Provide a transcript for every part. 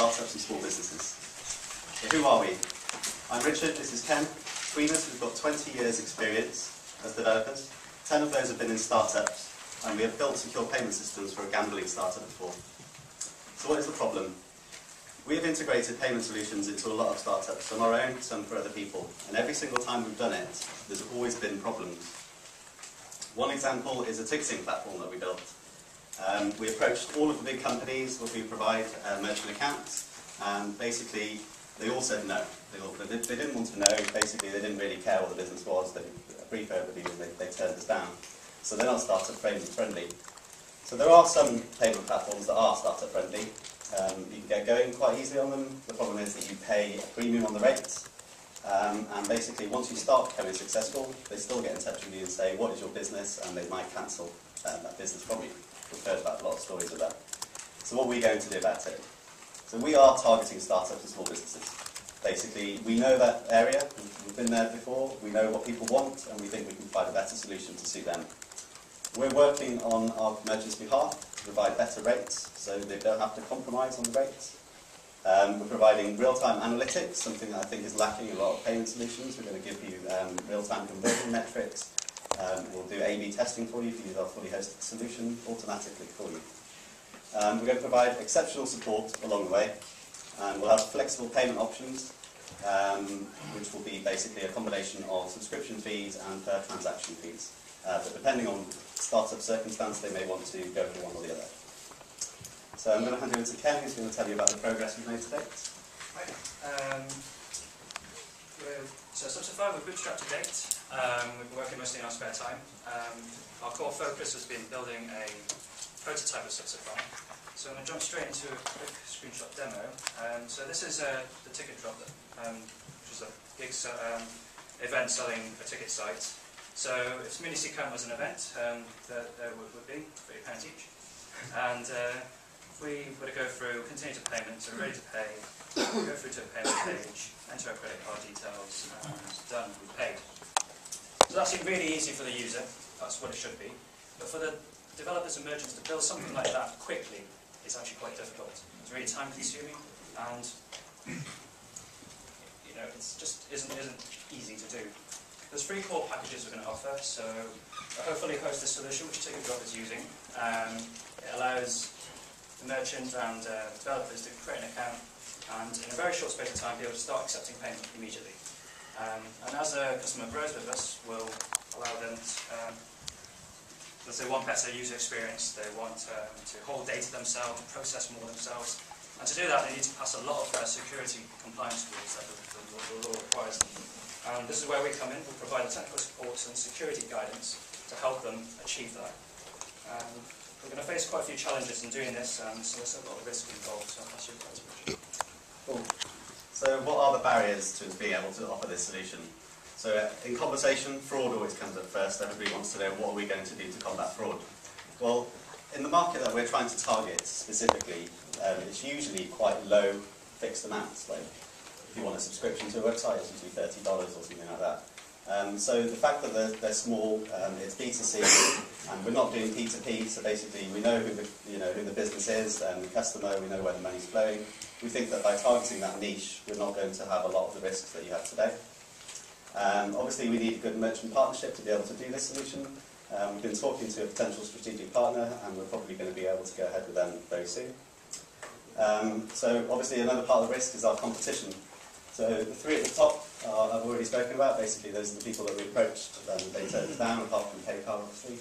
startups and small businesses. So who are we? I'm Richard, this is Ken. Between us, we've got 20 years experience as developers. 10 of those have been in startups, and we have built secure payment systems for a gambling startup before. So what is the problem? We have integrated payment solutions into a lot of startups, some our own, some for other people. And every single time we've done it, there's always been problems. One example is a ticketing platform that we built. Um, we approached all of the big companies where we provide uh, merchant accounts, and basically they all said no. They, all, they, they, didn't want to know, basically they didn't really care what the business was, they, a brief overview, they, they turned us down. So they're not startup friendly. So there are some payment platforms that are startup friendly. Um, you can get going quite easily on them. The problem is that you pay a premium on the rates, um, and basically, once you start becoming successful, they still get in touch with you and say, what is your business? And they might cancel um, that business from you. We've heard about a lot of stories of that. So what are we going to do about it? So we are targeting startups and small businesses. Basically, we know that area, we've been there before, we know what people want, and we think we can provide a better solution to suit them. We're working on our merchants' behalf to provide better rates, so they don't have to compromise on the rates. Um, we're providing real-time analytics, something that I think is lacking in a lot of payment solutions. We're going to give you um, real-time conversion metrics. Um, we'll do A-B testing for you to use our fully hosted solution automatically for you. Um, we're going to provide exceptional support along the way. And we'll have flexible payment options, um, which will be basically a combination of subscription fees and per transaction fees. Uh, but depending on startup circumstance, they may want to go for one or the other. So I'm going to hand you over to Ken, who's going to tell you about the progress we've made to date. Right. Um, so Subsify, we've bootstrapped to date. Um, we've been working mostly in our spare time. Um, our core focus has been building a prototype of Subsify. So I'm going to jump straight into a quick screenshot demo. Um, so this is uh, the ticket drop, that, um, which is a gig um, event selling a ticket site. So if count was an event, um, there, there would, would be £30 each. And uh, we were to go through, continue to payment, so ready to pay, go through to a payment page, enter our credit card details, and done, we paid. So that's really easy for the user, that's what it should be. But for the developers and merchants to build something like that quickly is actually quite difficult. It's really time consuming, and you know, it just isn't, isn't easy to do. There's three core packages we're going to offer, so hopefully hosted solution, which Ticket Drop is using. Um, it allows the merchant and uh, developers to create an account and in a very short space of time be able to start accepting payment immediately. Um, and as a customer grows with us, we'll allow them to, um, say want better user experience, they want um, to hold data themselves, process more themselves, and to do that they need to pass a lot of security compliance rules that the, the, the law requires them. And this is where we come in, We'll provide technical support and security guidance to help them achieve that. Um, we're going to face quite a few challenges in doing this, um, so there's a lot of risk involved, so I'll pass you guys Cool. So what are the barriers to being able to offer this solution? So uh, in conversation, fraud always comes up first. Everybody wants to know what are we going to do to combat fraud. Well, in the market that we're trying to target specifically, um, it's usually quite low fixed amounts. Like if you want a subscription to a website, it's usually $30 or something like that. Um, so the fact that they're, they're small, um, it's B2C, and we're not doing P2P, so basically we know who the, you know, who the business is and the customer, we know where the money's flowing. We think that by targeting that niche, we're not going to have a lot of the risks that you have today. Um, obviously, we need a good merchant partnership to be able to do this solution. Um, we've been talking to a potential strategic partner, and we're probably going to be able to go ahead with them very soon. Um, so obviously, another part of the risk is our competition. So the three at the top uh, I've already spoken about. Basically, those are the people that we approached, and they turned us down, apart from PayPal, obviously.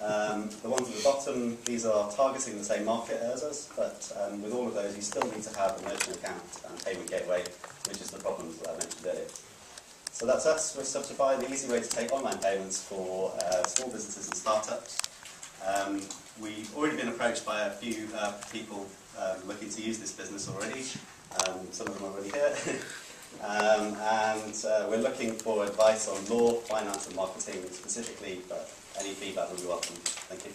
Um, the ones at the bottom, these are targeting the same market as us, but um, with all of those, you still need to have a merchant account and payment gateway, which is the problems that I mentioned earlier. So that's us with Subsify, the easy way to take online payments for uh, small businesses and startups. Um, we've already been approached by a few uh, people um, looking to use this business already. Um, some of them are already here. Um, and uh, we're looking for advice on law, finance and marketing specifically, but any feedback would be welcome. Thank you.